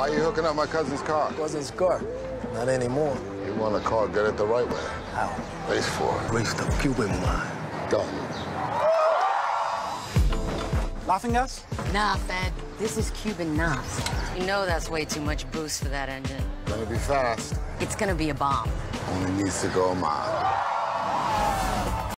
Why are you hooking up my cousin's car? Cousin's car. Not anymore. You want a car, get it the right way. How? Race for it. Race the Cuban mile. Done. Laughing gas? Nah, Fed. This is Cuban knots. You know that's way too much boost for that engine. Gonna be fast. It's gonna be a bomb. Only needs to go a mile.